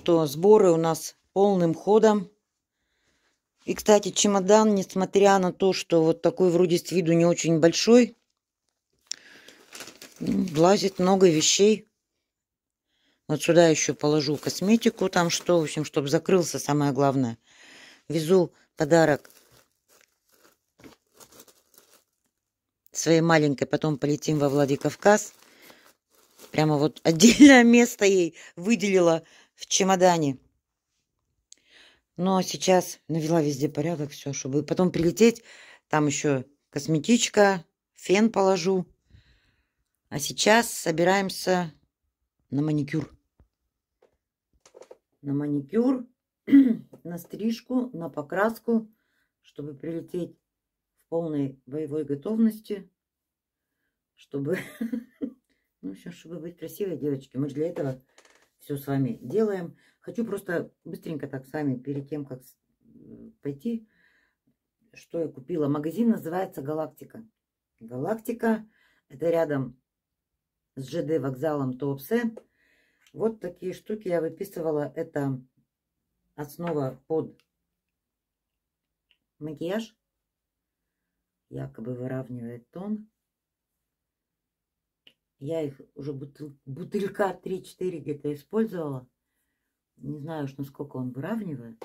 что, сборы у нас полным ходом. И, кстати, чемодан, несмотря на то, что вот такой вроде с виду не очень большой, влазит много вещей. Вот сюда еще положу косметику, там что, в общем, чтобы закрылся, самое главное. Везу подарок своей маленькой, потом полетим во Владикавказ. Прямо вот отдельное место ей выделила в чемодане. Но сейчас навела везде порядок, все, чтобы потом прилететь. Там еще косметичка, фен положу. А сейчас собираемся на маникюр. На маникюр, на стрижку, на покраску, чтобы прилететь в полной боевой готовности, чтобы, ну, все, чтобы быть красивой девочки. Мы для этого все с вами делаем. Хочу просто быстренько так с вами, перед тем, как пойти, что я купила. Магазин называется «Галактика». «Галактика» — это рядом с ЖД вокзалом Туапсе. Вот такие штуки я выписывала. Это основа под макияж. Якобы выравнивает тон. Я их уже бутыль, бутылька 3-4 где-то использовала. Не знаю уж, насколько он выравнивает.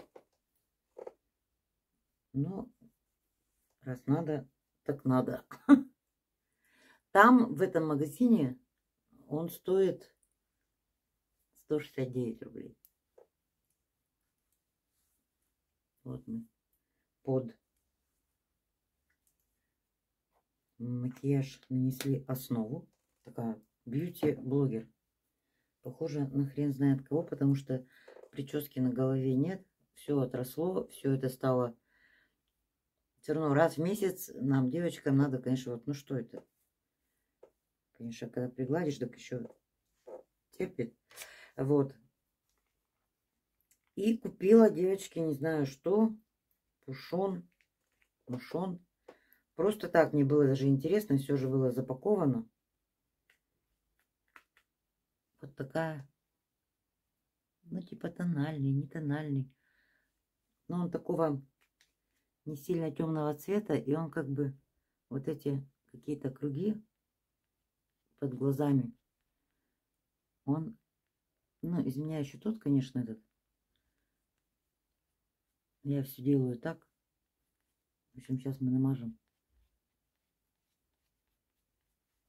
Но раз надо, так надо. Там, в этом магазине, он стоит 169 рублей. Вот мы под макияж нанесли основу. Такая бьюти-блогер. Похоже на хрен знает кого, потому что прически на голове нет. Все отросло, все это стало... Все равно раз в месяц нам, девочкам, надо, конечно, вот, ну что это? Конечно, когда пригладишь, так еще терпит. Вот. И купила, девочки, не знаю что, пушон, мушон. Просто так мне было даже интересно, все же было запаковано. Вот такая, ну типа тональный, не тональный. Но он такого не сильно темного цвета, и он как бы вот эти какие-то круги под глазами, он, ну, из меня еще тот, конечно, этот. Я все делаю так. В общем, сейчас мы намажем.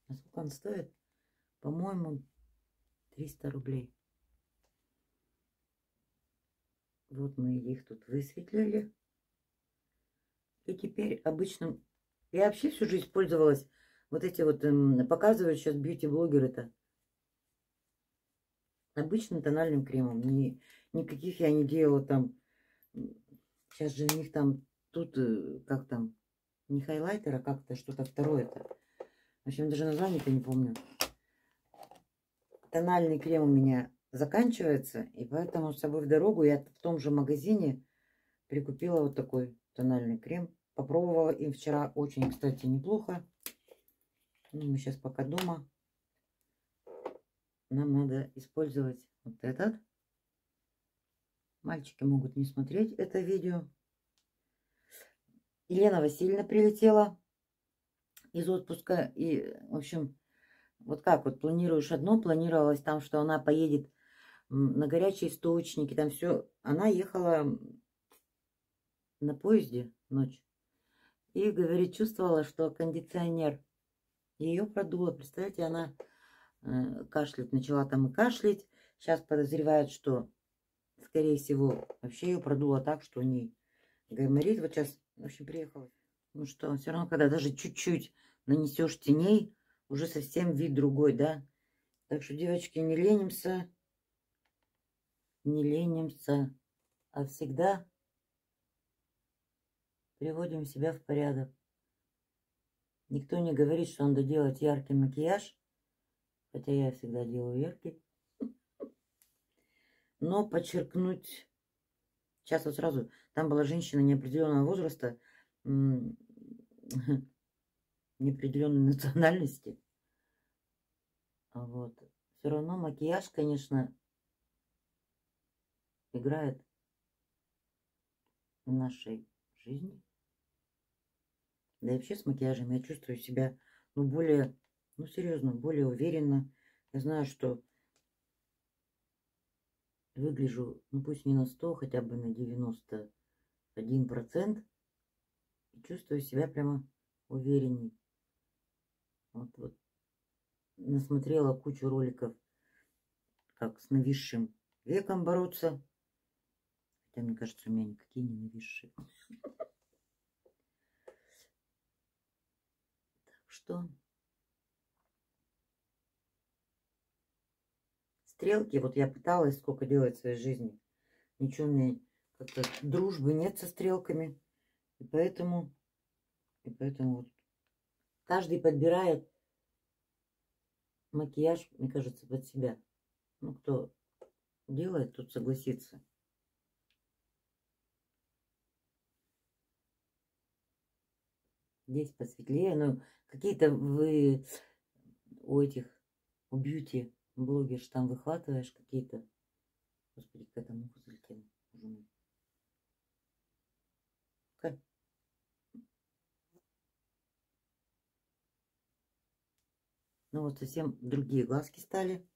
А сколько он стоит? По-моему, 300 рублей. Вот мы их тут высветлили. И теперь обычным... Я вообще всю жизнь пользовалась вот эти вот... Эм, показывают сейчас бьюти-блогеры-то. Обычным тональным кремом. Ни, никаких я не делала там... Сейчас же у них там... Тут, э, как там... Не хайлайтер, а как-то что-то второе-то. В общем, даже название-то не помню тональный крем у меня заканчивается, и поэтому с собой в дорогу я в том же магазине прикупила вот такой тональный крем. Попробовала им вчера очень, кстати, неплохо. Ну, мы сейчас пока дома. Нам надо использовать вот этот. Мальчики могут не смотреть это видео. Елена Васильевна прилетела из отпуска. И, в общем, вот как вот планируешь одно, планировалось там, что она поедет на горячие источники, там все. Она ехала на поезде ночь. И, говорит, чувствовала, что кондиционер ее продуло. Представляете, она э, кашляет, начала там и кашлять. Сейчас подозревают, что, скорее всего, вообще ее продуло так, что у ней гайморит. Вот сейчас, в общем, приехала. Ну что, все равно, когда даже чуть-чуть нанесешь теней, уже совсем вид другой, да? Так что, девочки, не ленимся, не ленимся, а всегда приводим себя в порядок. Никто не говорит, что надо делать яркий макияж, хотя я всегда делаю яркий. Но подчеркнуть, сейчас вот сразу, там была женщина неопределенного возраста, неопределенной национальности. А вот. Все равно макияж, конечно, играет в нашей жизни. Да и вообще с макияжем я чувствую себя, ну, более, ну, серьезно, более уверенно. Я знаю, что выгляжу, ну, пусть не на 100, хотя бы на 91%. И чувствую себя прямо уверенней. Вот, вот. Насмотрела кучу роликов, как с нависшим веком бороться. Хотя, мне кажется, у меня никакие не нависшие. Так что... Стрелки, вот я пыталась сколько делать в своей жизни. Ничего у меня как-то дружбы нет со стрелками. И поэтому, и поэтому вот каждый подбирает макияж, мне кажется, под себя. Ну, кто делает, тут согласится. Здесь посветлее, но какие-то вы у этих, у бьюти блогерш там выхватываешь какие-то. Господи, какая-то муха залетела. Как? Ну вот совсем другие глазки стали.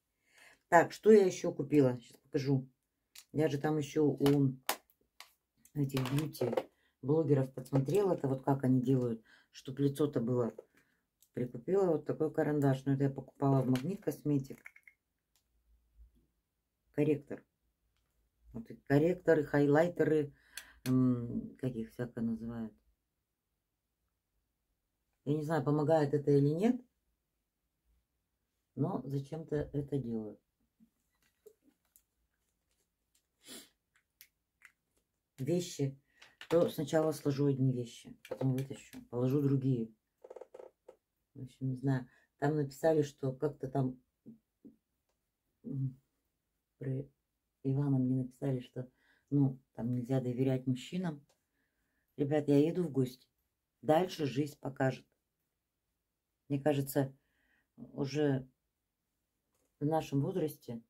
Так, что я еще купила? Сейчас покажу. Я же там еще у этих бьюти блогеров подсмотрела. Это вот как они делают, чтобы лицо-то было. Прикупила вот такой карандаш. Но это я покупала в Магнит Косметик. Корректор. Вот и корректоры, хайлайтеры, как их всяко называют. Я не знаю, помогает это или нет. Но зачем-то это делаю. вещи, то сначала сложу одни вещи, потом вытащу, положу другие. В общем, не знаю. Там написали, что как-то там про Ивана мне написали, что ну, там нельзя доверять мужчинам. Ребят, я еду в гости. Дальше жизнь покажет. Мне кажется, уже в нашем возрасте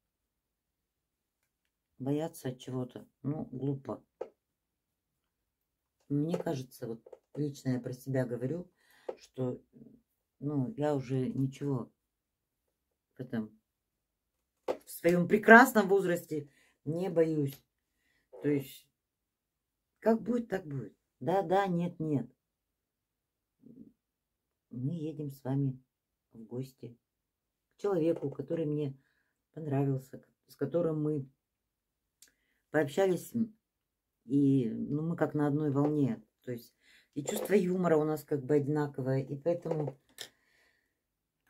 бояться чего-то, ну, глупо. Мне кажется, вот лично я про себя говорю, что ну, я уже ничего в этом в своем прекрасном возрасте не боюсь. То есть, как будет, так будет. Да, да, нет, нет. Мы едем с вами в гости человеку, который мне понравился, с которым мы пообщались и ну, мы как на одной волне. То есть и чувство юмора у нас как бы одинаковое. И поэтому,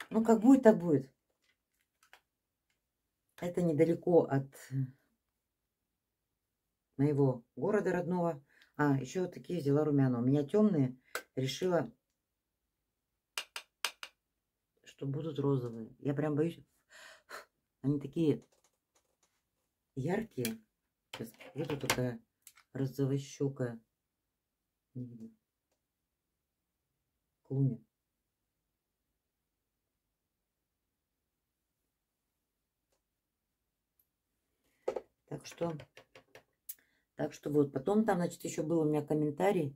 ну, как будет, так будет. Это недалеко от моего города родного. А, еще такие взяла румяна. У меня темные. Решила, что будут розовые. Я прям боюсь. Они такие яркие. Сейчас, вот такая розовощекая. Клуня. Так что, так что вот. Потом там, значит, еще был у меня комментарий.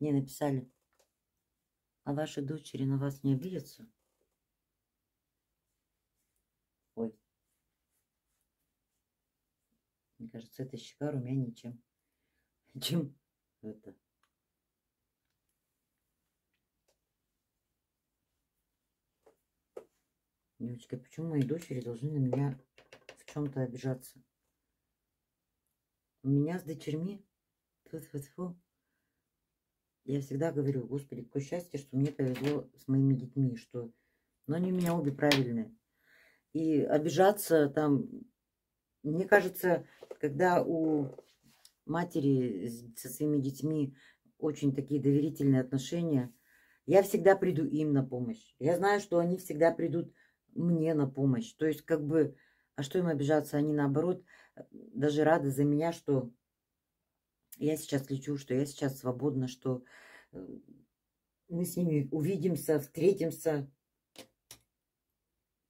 Мне написали, а ваши дочери на вас не обидятся? Мне кажется, эта щека румянее, чем, чем это. Девочка, почему мои дочери должны на меня в чем-то обижаться? У меня с дочерьми, тьфу -тьфу -тьфу, я всегда говорю, господи, какое счастье, что мне повезло с моими детьми, что, но они у меня обе правильные. И обижаться там мне кажется, когда у матери со своими детьми очень такие доверительные отношения, я всегда приду им на помощь. Я знаю, что они всегда придут мне на помощь. То есть, как бы, а что им обижаться? Они, наоборот, даже рады за меня, что я сейчас лечу, что я сейчас свободна, что э, мы с ними увидимся, встретимся.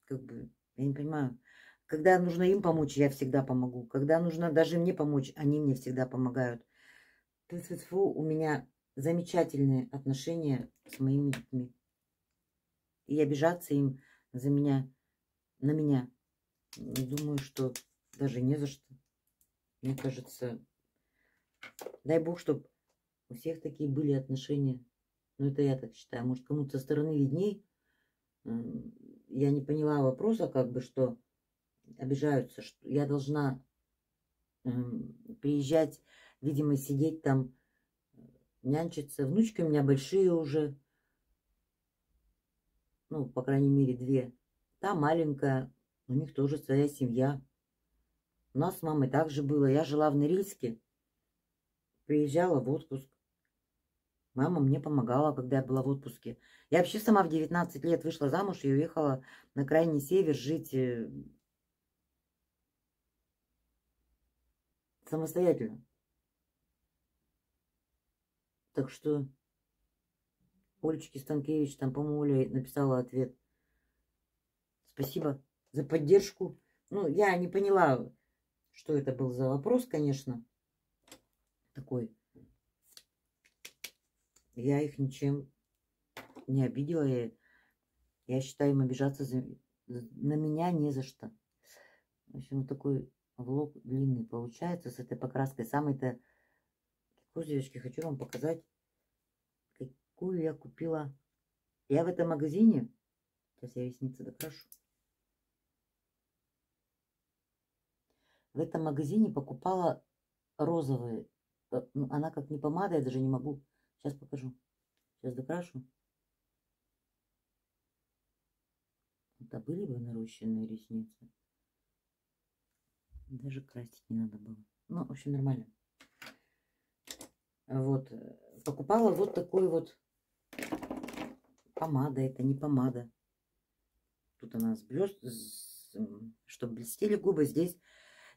Как бы, я не понимаю, когда нужно им помочь, я всегда помогу. Когда нужно даже мне помочь, они мне всегда помогают. Тьфу, у меня замечательные отношения с моими детьми. И обижаться им за меня, на меня, думаю, что даже не за что. Мне кажется, дай бог, чтобы у всех такие были отношения. Ну, это я так считаю. Может, кому-то со стороны видней. Я не поняла вопроса, как бы, что обижаются, что я должна приезжать, видимо, сидеть там, нянчиться. Внучки у меня большие уже. Ну, по крайней мере, две. Та маленькая, у них тоже своя семья. У нас с мамой также было. Я жила в Норильске, приезжала в отпуск. Мама мне помогала, когда я была в отпуске. Я вообще сама в 19 лет вышла замуж и уехала на крайний север жить самостоятельно. Так что Олечке Станкевич, там, по-моему, написала ответ. Спасибо за поддержку. Ну, я не поняла, что это был за вопрос, конечно, такой. Я их ничем не обидела. Я, я считаю им обижаться за, на меня не за что. В общем, вот такой влог длинный получается с этой покраской. Самый-то, девочки, хочу вам показать, какую я купила. Я в этом магазине, сейчас я ресницы докрашу. В этом магазине покупала розовые. Э, ну, она как не помада, я даже не могу Сейчас покажу. Сейчас докрашу. Это были бы нарощенные ресницы. Даже красить не надо было. Ну, в общем, нормально. Вот. Покупала вот такой вот помада. Это не помада. Тут она с блест, чтобы блестели губы. Здесь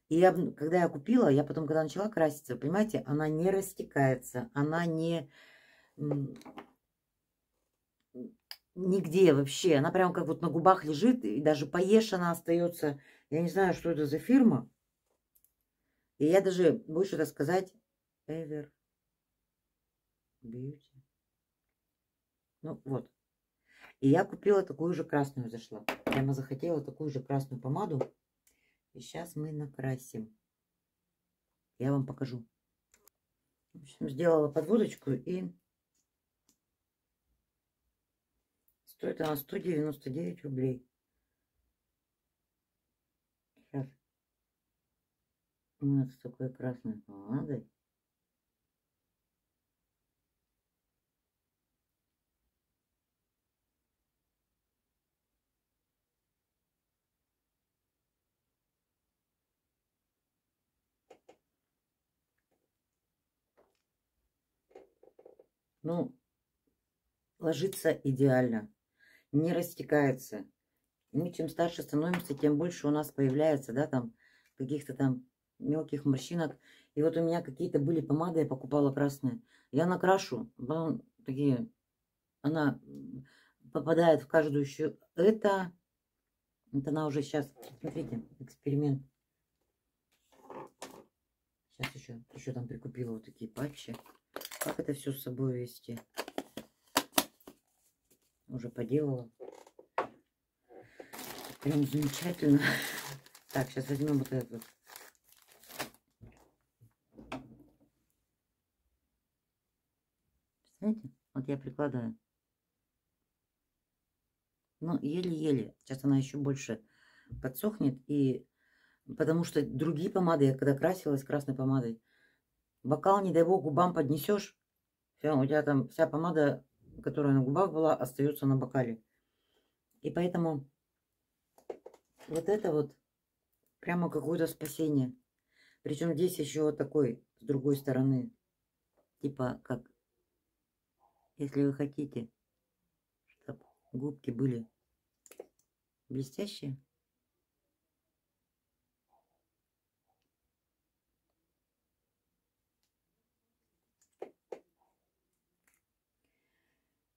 и я, когда я купила, я потом, когда начала краситься, понимаете, она не растекается, она не нигде вообще. Она прям как вот на губах лежит, и даже поешь она остается. Я не знаю, что это за фирма. И я даже, больше так сказать, Ever Beauty. Ну, вот. И я купила такую же красную, зашла. Прямо захотела такую же красную помаду. И сейчас мы накрасим. Я вам покажу. В общем, сделала подводочку и Стоит она 199 рублей. Сейчас. У нас такой красной помадой. Ну, ложится идеально не растекается. Мы чем старше становимся, тем больше у нас появляется, да, там, каких-то там мелких морщинок. И вот у меня какие-то были помады, я покупала красные. Я накрашу, такие, она попадает в каждую еще. Это, это она уже сейчас, смотрите, эксперимент. Сейчас еще, еще там прикупила вот такие патчи. Как это все с собой вести? уже поделала. Прям замечательно. Так, сейчас возьмем вот этот. Представляете? Вот я прикладываю. Ну, еле-еле. Сейчас она еще больше подсохнет. И потому что другие помады, я когда красилась красной помадой, бокал, не дай бог, губам поднесешь, все, у тебя там вся помада которая на губах была, остается на бокале. И поэтому вот это вот прямо какое-то спасение. Причем здесь еще вот такой, с другой стороны. Типа как, если вы хотите, чтобы губки были блестящие,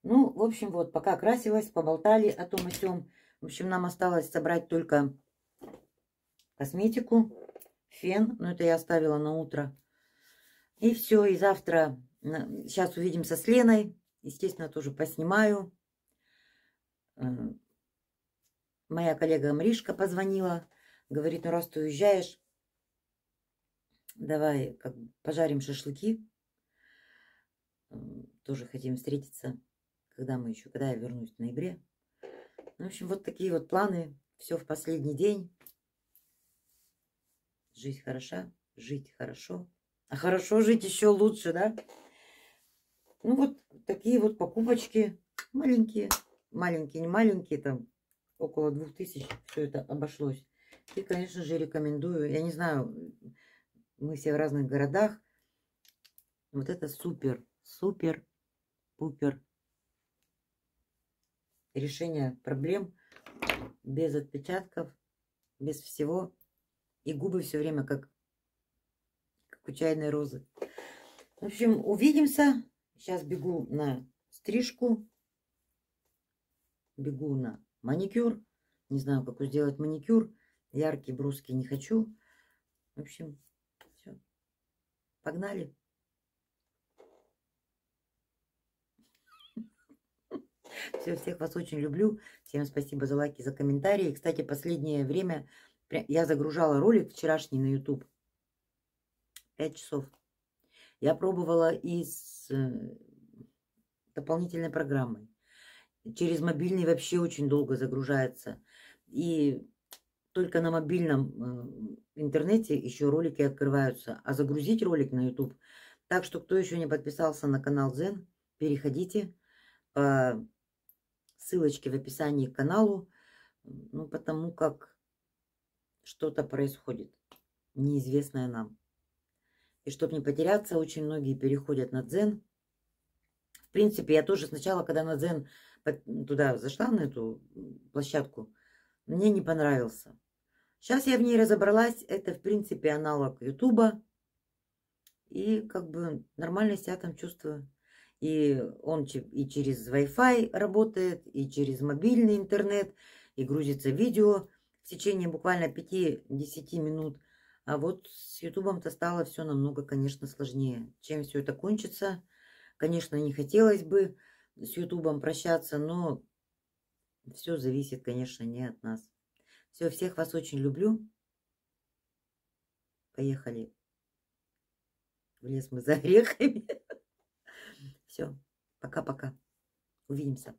Ну, в общем, вот, пока красилась, поболтали о том и сём. В общем, нам осталось собрать только косметику, фен. Но это я оставила на утро. И все, и завтра, сейчас увидимся с Леной. Естественно, тоже поснимаю. Э, моя коллега Мришка позвонила. Говорит, ну раз ты уезжаешь, давай как пожарим шашлыки. Э, тоже хотим встретиться, когда мы еще, когда я вернусь в ноябре. Ну, в общем, вот такие вот планы. Все в последний день. Жизнь хороша, жить хорошо. А хорошо жить еще лучше, да? Ну, вот такие вот покупочки. Маленькие. Маленькие, не маленькие, там около двух тысяч все это обошлось. И, конечно же, рекомендую. Я не знаю, мы все в разных городах. Вот это супер, супер, пупер. Решение проблем без отпечатков, без всего. И губы все время как, как у чайной розы. В общем, увидимся. Сейчас бегу на стрижку. Бегу на маникюр. Не знаю, как сделать маникюр. Яркий, бруский не хочу. В общем, все. Погнали. Все, всех вас очень люблю. Всем спасибо за лайки, за комментарии. Кстати, последнее время я загружала ролик вчерашний на YouTube. 5 часов. Я пробовала и с э, дополнительной программой. Через мобильный вообще очень долго загружается. И только на мобильном э, интернете еще ролики открываются. А загрузить ролик на YouTube. Так что, кто еще не подписался на канал Zen, переходите по ссылочке в описании к каналу. Ну, потому как что-то происходит, неизвестное нам. И чтобы не потеряться, очень многие переходят на дзен. В принципе, я тоже сначала, когда на дзен туда зашла, на эту площадку, мне не понравился. Сейчас я в ней разобралась. Это, в принципе, аналог Ютуба. И как бы нормально себя там чувствую. И он и через Wi-Fi работает, и через мобильный интернет, и грузится видео в течение буквально 5-10 минут. А вот с Ютубом-то стало все намного, конечно, сложнее. Чем все это кончится? Конечно, не хотелось бы с Ютубом прощаться, но все зависит, конечно, не от нас. Все, всех вас очень люблю. Поехали в лес мы за орехами. Все, пока-пока. Увидимся.